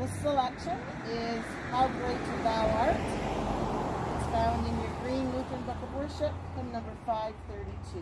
The selection is How Great Thou Art. It's found in your Green Lutheran Book of Worship, hymn number 532.